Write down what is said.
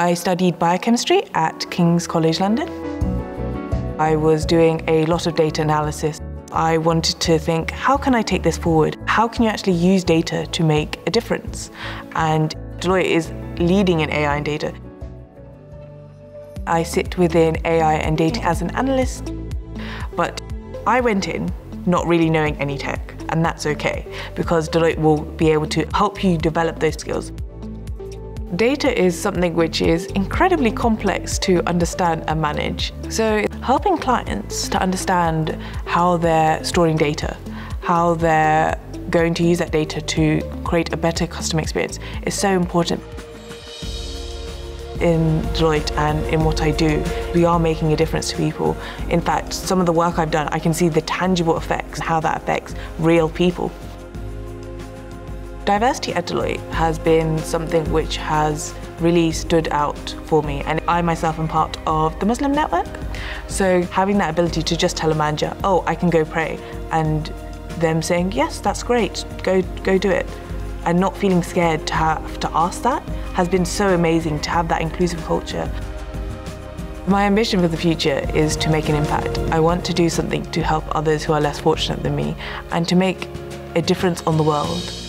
I studied biochemistry at King's College London. I was doing a lot of data analysis. I wanted to think, how can I take this forward? How can you actually use data to make a difference? And Deloitte is leading in AI and data. I sit within AI and data as an analyst, but I went in not really knowing any tech, and that's okay because Deloitte will be able to help you develop those skills. Data is something which is incredibly complex to understand and manage. So helping clients to understand how they're storing data, how they're going to use that data to create a better customer experience is so important. In Deloitte and in what I do, we are making a difference to people. In fact, some of the work I've done, I can see the tangible effects, how that affects real people. Diversity at Deloitte has been something which has really stood out for me and I myself am part of the Muslim network so having that ability to just tell a manager oh I can go pray and them saying yes that's great go go do it and not feeling scared to have to ask that has been so amazing to have that inclusive culture. My ambition for the future is to make an impact. I want to do something to help others who are less fortunate than me and to make a difference on the world.